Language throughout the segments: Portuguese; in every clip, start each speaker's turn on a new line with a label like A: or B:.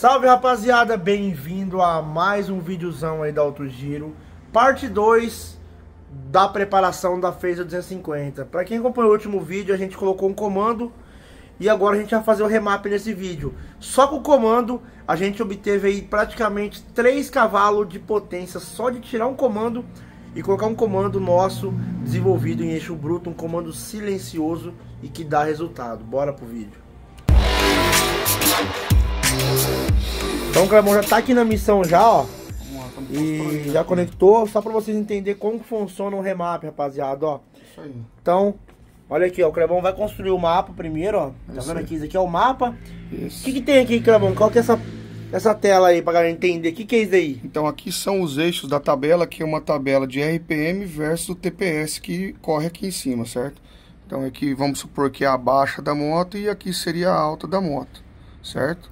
A: Salve rapaziada, bem-vindo a mais um videozão aí da Auto Giro, parte 2 da preparação da Phaser 250. Para quem acompanhou o último vídeo, a gente colocou um comando e agora a gente vai fazer o remap nesse vídeo. Só com o comando a gente obteve aí praticamente 3 cavalos de potência só de tirar um comando e colocar um comando nosso desenvolvido em eixo bruto, um comando silencioso e que dá resultado. Bora pro vídeo. Então o Clemão já tá aqui na missão já, ó. E já conectou, só pra vocês entenderem como funciona o remap, rapaziada, ó.
B: Isso aí.
A: Então, olha aqui, ó, o Clebão vai construir o mapa primeiro, ó. Tá vendo aqui? Isso aqui é o mapa. O
B: Isso.
A: que, que tem aqui, Clebão? Qual que é essa, essa tela aí pra galera entender? O que, que é isso aí?
B: Então aqui são os eixos da tabela, que é uma tabela de RPM versus o TPS que corre aqui em cima, certo? Então aqui vamos supor que é a baixa da moto e aqui seria a alta da moto, certo?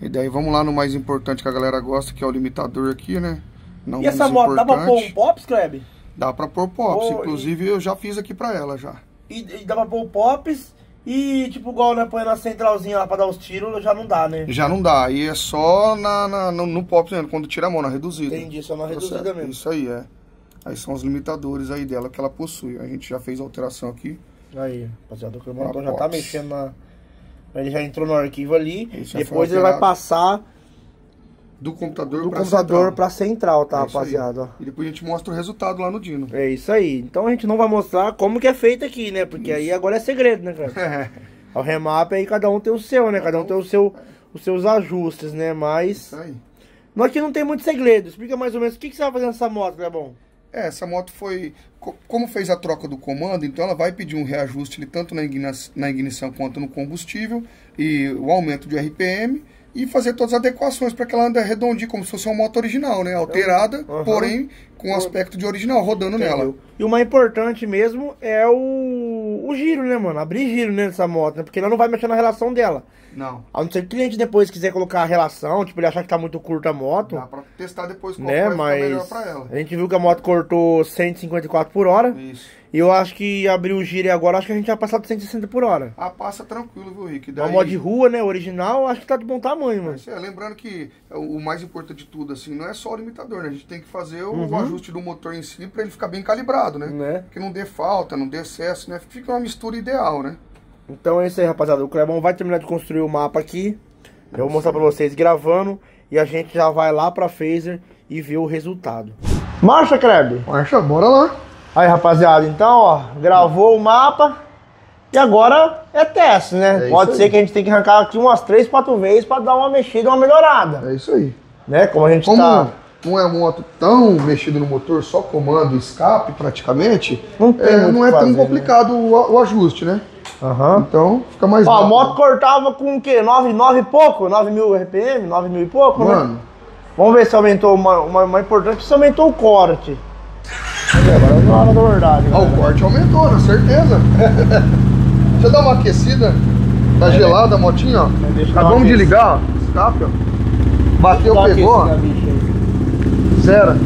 B: E daí vamos lá no mais importante que a galera gosta, que é o limitador aqui, né? Não
A: E essa moto, dá pra pôr um
B: importante.
A: Pops, Kleb?
B: Dá pra pôr pops,
A: Oh,
B: inclusive eu já fiz aqui pra ela já.
A: E, e dá pra pôr Pops e, tipo, igual, né, põe na centralzinha lá pra dar os tiros, já não dá, né?
B: Já não dá, aí é só na, na- no, no pops mesmo, quando tira a mão, na reduzida.
A: Entendi, só na
B: Tá
A: reduzida mesmo.
B: Isso aí, é. Aí são os limitadores aí dela que ela possui. A gente já fez a alteração aqui.
A: Aí, rapaziada, o então já tá
B: Pops.
A: mexendo na... Ele já entrou no arquivo ali,
B: Isso, já
A: depois ele vai passar
B: Do computador
A: do
B: pra
A: computador
B: central.
A: pra central, tá,
B: É isso
A: rapaziada.
B: E depois a gente mostra o resultado lá no Dino.
A: É isso aí. Então a gente não vai mostrar como que é feito aqui, né? Porque aí agora é segredo, né, cara? O remap aí cada um tem o seu, né? Cada um tem o seu, os seus ajustes, né? Mas
B: Isso aí.
A: nós aqui não tem muito segredo. Explica mais ou menos o que, que você vai fazer nessa moto, Clebão.
B: É, essa moto foi. co- Como fez a troca do comando, então ela vai pedir um reajuste tanto na ignição quanto no combustível, e o aumento de RPM, e fazer todas as adequações para que ela ande redondinha, como se fosse uma moto original, né? Alterada, porém com aspecto de original, rodando nela.
A: Entendeu? E o mais importante mesmo é o, o giro, né, mano? Abrir giro né, nessa moto, né? Porque ela não vai mexer na relação dela.
B: Não.
A: A não ser que o cliente depois quiser colocar a relação, tipo, ele achar que tá muito curta a moto.
B: Dá pra testar depois qual
A: né,
B: vai ficar melhor
A: mas
B: pra ela.
A: a gente viu que a moto cortou 154 por hora.
B: Isso.
A: E eu acho que abrir o giro agora, acho que a gente vai passar de 160 por hora.
B: Ah, passa tranquilo, viu, Rick?
A: Uma
B: Daí-
A: moto de rua, né? Original, acho que tá de bom tamanho, mano.
B: É, lembrando que o o mais importante de tudo, assim, não é só o limitador, né? A gente tem que fazer o
A: Uhum.
B: ajuste do motor em si pra ele ficar bem calibrado, né?
A: Né?
B: Que não dê falta, não dê excesso, né? Fica uma mistura ideal, né?
A: Então é isso aí, rapaziada. O Clebão vai terminar de construir o mapa aqui. Eu vou mostrar pra vocês gravando. E a gente já vai lá pra Phaser e ver o resultado. Marcha, Kleb!
B: Marcha, bora lá.
A: Aí, rapaziada, então, ó, gravou o mapa. E agora é teste, né?
B: É
A: Pode
B: aí.
A: ser que a gente tenha que arrancar aqui umas 3, 4 vezes pra dar uma mexida, uma melhorada.
B: É isso aí.
A: Né? Como a gente
B: Como
A: tá.
B: não é moto tão mexida no motor, só comando escape praticamente,
A: Não tem
B: é, não é
A: que
B: tão
A: fazer, né?
B: complicado o, o ajuste, né?
A: Aham.
B: Então fica mais
A: Ó, a moto cortava com o quê? 9, 9 e pouco? 9 mil RPM? 9 mil e pouco, né?
B: Mano,
A: Vamos ver se aumentou uma, uma, uma importante, se aumentou o corte. Ver, agora na hora da verdade.
B: ó, o
A: galera.
B: corte aumentou, na certeza. Deixa eu dar uma aquecida. Tá gelada a motinha, ó. Acabamos de ligar, ó. Escape, ó. Bateu, pegou, ó. Zero.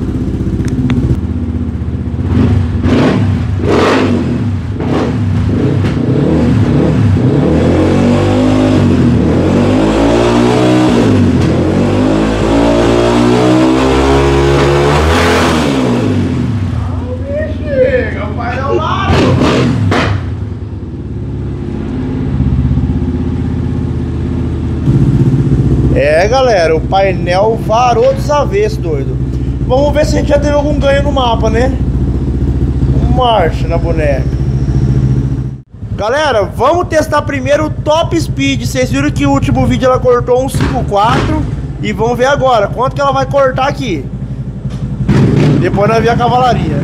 A: Galera, o painel varou dos avessos, doido. Vamos ver se a gente já teve algum ganho no mapa, né? Marcha na boneca. Galera, vamos testar primeiro o top speed. Vocês viram que o último vídeo ela cortou um 5.4 e vamos ver agora quanto que ela vai cortar aqui. Depois nós vemos a cavalaria.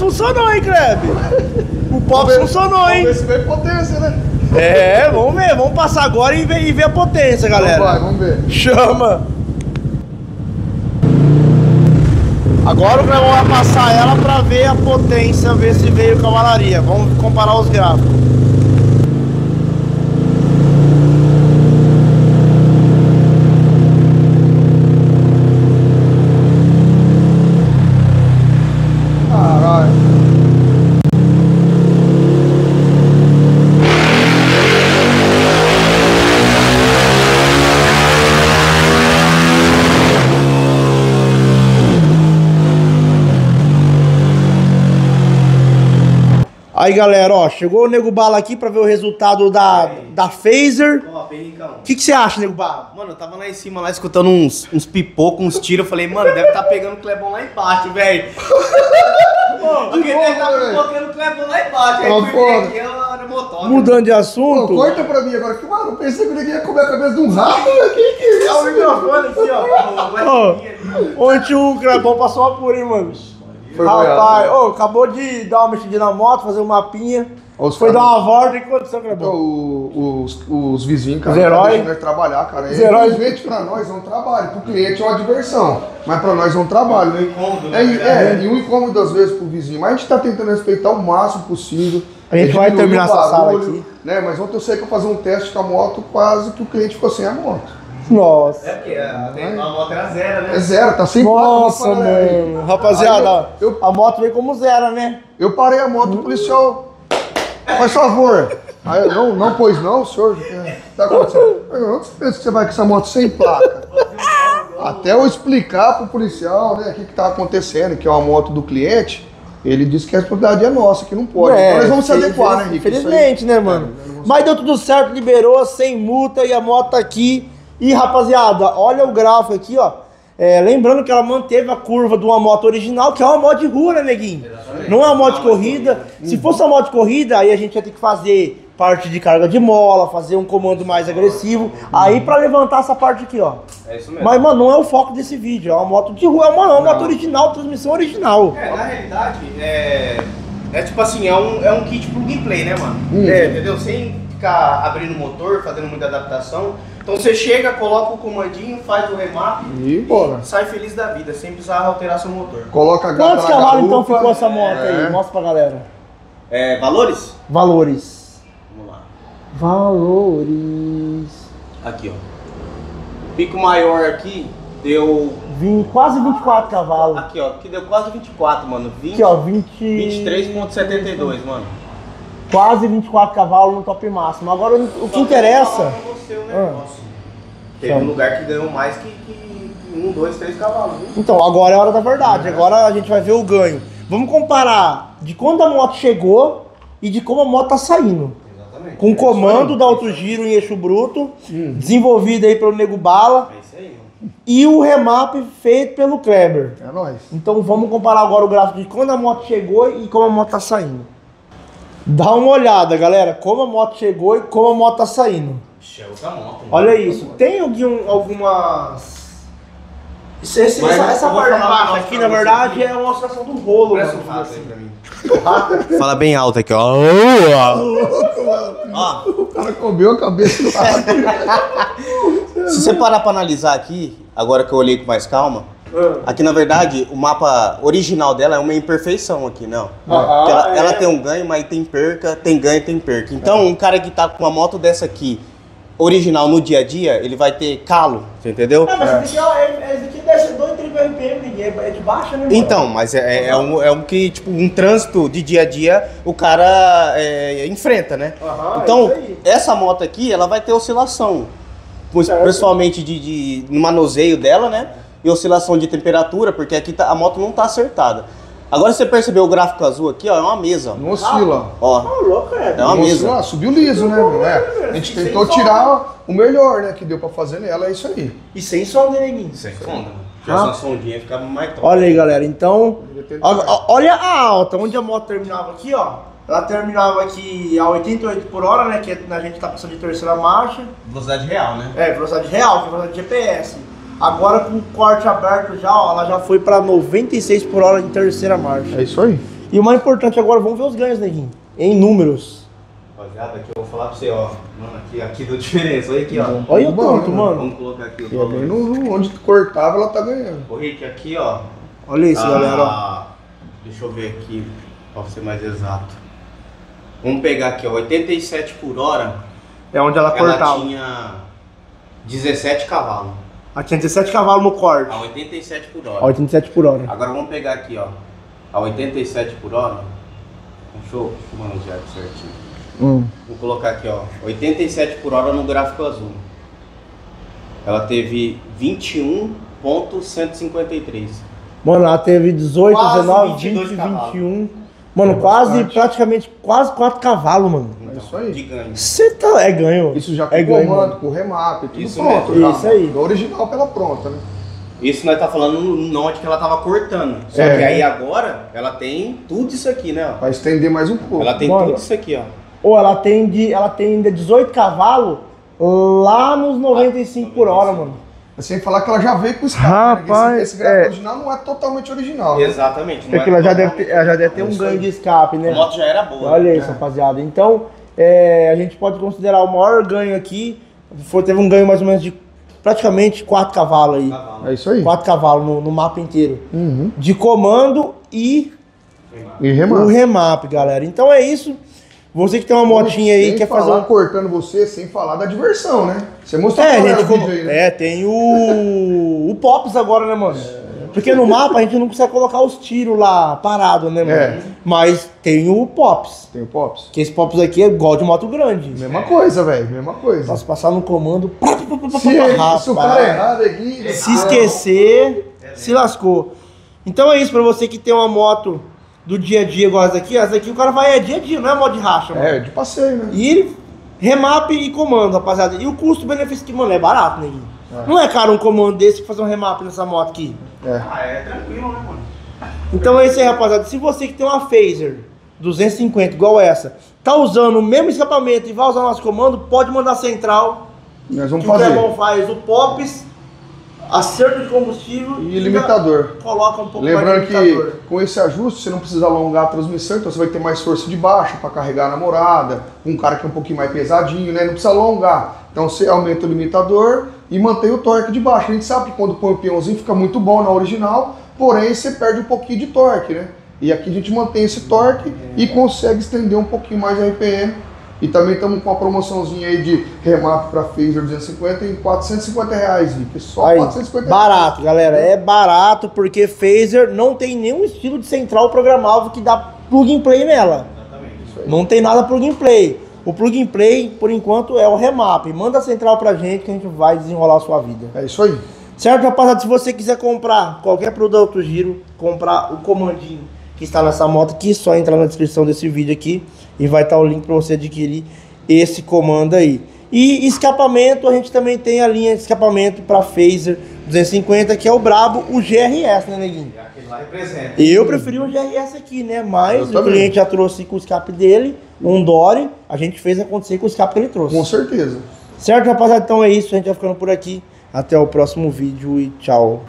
A: Funcionou, hein, Kleber? O Pops funcionou, hein?
B: Vamos ver se vem potência, né?
A: É, vamos ver. Vamos passar agora e ver, e ver a potência, galera.
B: Então vai, vamos ver.
A: Chama! Agora o Clebão vai passar ela pra ver a potência, ver se veio cavalaria. Vamos comparar os gráficos. Aí galera, ó, chegou o Nego Bala aqui pra ver o resultado da, da Phaser.
C: Ó, Perricão.
A: O que, que você acha, Nego Bala?
C: Mano, eu tava lá em cima, lá escutando uns, uns pipocos, uns tiros. Eu falei, mano, deve tá pegando o Clebão lá embaixo, velho. Porque deve tá
B: velho.
C: pipocando o Clebão lá embaixo. Aí
B: Tá
C: fui ver
B: foda.
C: aqui, era motor.
A: Mudando de
B: Pô,
A: assunto.
B: corta pra mim agora, que mano, eu pensei que ninguém ia comer a cabeça de um rato, velho. Que que é
C: Olha o
B: isso?
C: microfone aqui, ó.
A: Ó, Ontem o Clebão passou uma pura, hein, mano?
B: Foi
A: Rapaz, ô, acabou de dar uma mexidinha na moto, fazer um mapinha.
B: Os
A: Foi dar
B: caras-
A: uma volta e o que Clebão?
B: Então, o- os, os vizinhos, cara,
A: Os heróis.
B: nós trabalhar, cara.
A: Os heróis.
B: Infelizmente, pra nós é um trabalho. Pro cliente é uma diversão. Mas pra nós é um trabalho, né?
C: incômodo,
B: É,
C: né?
B: é, e um incômodo às vezes pro vizinho. Mas a gente tá tentando respeitar o máximo possível.
A: A gente
B: É
A: vai terminar essa sala aqui.
B: Né? Mas ontem eu sei que eu fazer um teste com a moto, quase que o cliente ficou sem a moto.
A: Nossa.
C: É porque a, a moto era zero, né?
B: É zero, tá sem
A: Nossa,
B: placa, aí.
A: mano. Rapaziada,
B: Aí eu-
A: a moto veio como zero, né?
B: Eu parei a moto, o policial. Faz favor. Aí eu, não, não, pois não, senhor. O que tá acontecendo? Eu, Onde você pensa que você vai com essa moto sem placa? Até eu explicar pro policial, né, o que, que tá acontecendo, que é uma moto do cliente, ele disse que a responsabilidade é nossa, que não pode.
A: É,
B: então nós vamos se adequar, né, Henrique?
A: Infelizmente, né, mano? Mas deu tudo certo, liberou, sem multa e a moto tá aqui. E rapaziada, olha o gráfico aqui, ó. É, lembrando que ela manteve a curva de uma moto original, que é uma moto de rua, né, neguinho? Não é uma moto de corrida. Se fosse uma moto de corrida, aí a gente ia ter que fazer parte de carga de mola, fazer um comando mais agressivo. Aí pra levantar essa parte aqui, ó.
C: É isso mesmo.
A: Mas, mano, não é o foco desse vídeo. É uma moto de rua, é uma, é uma moto original, transmissão original.
C: É, na realidade, é. É tipo assim, é um, é um kit plug and play, né, mano?
B: Hum.
C: É, entendeu? Sem ficar abrindo o motor, fazendo muita adaptação. Então você chega, coloca o comandinho, faz o remap
B: E bora.
C: sai feliz da vida, sem precisar alterar seu motor.
B: Coloca a
A: Quantos cavalos então ficou essa moto
B: É.
A: aí? Mostra pra galera.
C: É, valores?
A: Valores.
C: Vamos lá.
A: Valores.
C: Aqui, ó. Pico maior aqui deu.
A: Vim, quase 24 cavalos.
C: Aqui, ó. Aqui deu quase 24, mano. 20,
A: Aqui, ó, 20...
C: 23,72, mano.
A: Quase 24 cavalos no top máximo. Agora, o que interessa...
C: Pra você o negócio. Teve um lugar que ganhou mais que, que um, dois, três cavalos, viu?
A: Então, agora é a hora da verdade. Agora a gente vai ver o ganho. Vamos comparar de quando a moto chegou e de como a moto tá saindo.
C: Exatamente.
A: Com o comando da Alto Giro em eixo bruto, desenvolvido aí pelo Nego Bala,
C: É isso aí, mano.
A: e o remap feito pelo Kleber.
B: É nóis.
A: Então vamos comparar agora o gráfico de quando a moto chegou e como a moto tá saindo. Dá uma olhada, galera, como a moto chegou e como a moto tá saindo.
C: Ixi, é outra moto. mano.
A: Olha isso. Tem algum, algumas. Esse-
C: Mas
A: essa essa parte aqui, na verdade,
C: aqui.
A: é uma oscilação do rolo, mano.
C: um rato aí pra mim.
A: Assim.
C: Fala bem alto aqui, ó. Ó,
B: O cara comeu a cabeça do rato.
C: se você parar pra analisar aqui, agora que eu olhei com mais calma, aqui na verdade o mapa original dela é uma imperfeição aqui, não.
A: Aham,
C: Porque ela,
A: é.
C: ela tem um ganho, mas tem perca, tem ganho, tem perca. Então um cara que tá com uma moto dessa aqui, original no dia a dia, ele vai ter calo, entendeu?
A: Mas esse aqui, ó, é- esse aqui ser 2,30 RPM. É de baixa, né?
C: Então, mas é, é um, é um que, tipo, um trânsito de dia a dia o cara é, enfrenta, né? Então,
A: é aí.
C: essa moto aqui, ela vai ter oscilação.
A: Certo.
C: Principalmente de, de, no manuseio dela, né? E oscilação de temperatura, porque aqui tá- a moto não tá acertada. Agora você percebeu o gráfico azul aqui, ó, é uma mesa.
B: Não oscila.
C: Ó,
A: Tá louco, é.
C: É uma
B: Não
C: mesa.
B: oscila. Ah, subiu liso, né, meu? É. A gente tentou tirar o melhor, né, que deu pra fazer nela, é isso aí.
A: E sem som, né, neguinho?
C: sem sonda.
A: Já
C: Já
A: Ah.
C: sua sondinha ficava mais top.
A: Olha aí, galera. Então, ó- ó- olha a alta, onde a moto terminava aqui, ó. Ela terminava aqui a 88 por hora, né? Que a gente tá passando de terceira marcha.
C: Velocidade real, né?
A: É, velocidade real, que é velocidade de GPS. Agora com o corte aberto já, ó, ela já foi pra 96 por hora em terceira marcha.
B: É isso aí.
A: E o mais importante agora, vamos ver os ganhos, neguinho. Em números.
C: Rapaziada, aqui eu vou falar pra você, ó. Mano, aqui, aqui deu diferença. Olha aqui, ó.
A: Olha o tanto, mano.
C: Vamos colocar aqui o valor.
B: no, onde tu cortava, ela tá ganhando.
C: Ô Rick, aqui, ó.
A: Olha isso,
C: Ah,
A: galera. ó.
C: Deixa eu ver aqui, pra ser mais exato. Vamos pegar aqui, ó. 87 por hora.
A: É onde ela
C: Ela
A: cortava.
C: tinha 17 cavalos.
A: Tinha 17 cavalos no corte.
C: A 87 por hora.
A: 87 por hora.
C: Agora vamos pegar aqui, ó. A 87 por hora. Deixa eu, deixa eu manusear aqui certinho.
A: Hum.
C: Vou colocar aqui, ó. 87 por hora no gráfico azul. Ela teve 21.153.
A: Mano, ela teve 18,
C: Quase
A: 19,
C: 22
A: 20,
C: cavalos.
A: 21. Mano, quase,
B: bastante.
A: praticamente, quase 4 cavalos, mano.
B: É isso aí.
C: De ganho.
A: Você tá. É ganho.
B: Isso já com
A: é ganho.
B: comando,
A: mano.
B: com remap, tudo
C: Isso
B: pronto.
A: mesmo.
B: já.
A: Isso aí.
B: Do original pela pronta, né?
C: Isso nós tá falando no norte que ela tava cortando. Só
B: É.
C: que aí agora ela tem tudo isso aqui, né? ó.
B: Pra estender mais um pouco.
C: Ela tem
A: Mano.
C: tudo isso aqui, ó.
A: Ou ela tem, de, ela tem ainda 18 cavalos lá nos 95 por hora, mano.
B: Sem falar que ela já veio com escape.
A: Rapaz,
B: né? Esse, esse gráfico
A: é.
B: original não é totalmente original. né?
C: Exatamente.
A: Porque
C: é
A: ela já deve ter, ela já deve ter um ganho de escape, né?
C: A moto já era boa.
A: Olha isso, rapaziada. Então, é, a gente pode considerar o maior ganho aqui. Foi, teve um ganho mais ou menos de praticamente 4 cavalos aí.
C: Cavalo.
B: É isso aí.
A: 4 cavalos no, no mapa inteiro.
B: Uhum.
A: De comando e
B: E
A: o
B: remap.
A: remap, galera. Então é isso. Você que tem uma motinha aí,
B: sem
A: quer
B: falar,
A: fazer um.
B: cortando você, sem falar da diversão, né? Você mostrou
A: É, a
B: ela
A: gente
B: o
A: colo-
B: vídeo aí, né?
A: é, tem o. o Pops agora, né, mano? Porque no mapa a gente não consegue colocar os tiros lá parado, né, mano?
B: É.
A: Mas tem o Pops.
B: Tem o Pops.
A: Que esse Pops aqui é igual de moto grande.
B: Mesma coisa, velho. Mesma coisa.
A: Posso passar no comando. pá, pá, pá,
B: Se,
A: pá,
B: se o cara errado aqui.
A: Se esquecer, se lascou. Então é isso, pra você que tem uma moto do dia a dia igual essa aqui, essa aqui o cara vai é dia a dia, não é moto de racha, mano.
B: É, de passeio, né?
A: E remap e comando, rapaziada. E o custo-benefício que, mano, é barato, neguinho. Não é caro um comando desse pra fazer um remap nessa moto aqui.
B: É.
C: Ah, é tranquilo, né, mano?
A: Então é isso aí, rapaziada. Se você que tem uma Phaser 250 igual essa, tá usando o mesmo escapamento e vai usar nosso comando, pode mandar central.
B: Nós vamos
A: que o
B: fazer.
A: Clebão faz o POPs, acerto de combustível
B: E limitador.
A: Coloca um pouco
B: Lembrando
A: mais de
B: que com esse ajuste você não precisa alongar a transmissão, então você vai ter mais força de baixo para carregar a namorada, um cara que é um pouquinho mais pesadinho, né? Não precisa alongar. Então você aumenta o limitador e mantém o torque de baixo. A gente sabe que quando põe o peãozinho fica muito bom na original, porém você perde um pouquinho de torque, né? E aqui a gente mantém esse torque e consegue estender um pouquinho mais a RPM. E também estamos com uma promoçãozinha aí de remap para Phaser 250 em 450 reais, Vic. Só
A: Aí,
B: 450 reais.
A: barato, galera. É barato porque Phaser não tem nenhum estilo de central programável que dá plug and play nela.
C: Exatamente.
A: Não tem nada plug and play. O plug and play, por enquanto, é o remap. Manda a central pra gente que a gente vai desenrolar a sua vida.
B: É isso aí.
A: Certo, rapaziada? Se você quiser comprar qualquer produto giro, comprar o comandinho que está nessa moto aqui, só entrar na descrição desse vídeo aqui e vai estar o link para você adquirir esse comando aí. E escapamento, a gente também tem a linha de escapamento para Phaser 250, que é o brabo, o GRS, né, neguinho?
C: E aquele lá representa.
A: Eu preferi um GRS aqui, né? Mas o cliente já trouxe com o escape dele, um Dory, a gente fez acontecer com o escape que ele trouxe.
B: Com certeza.
A: Certo, rapaziada? Então é isso, a gente vai ficando por aqui. Até o próximo vídeo e tchau.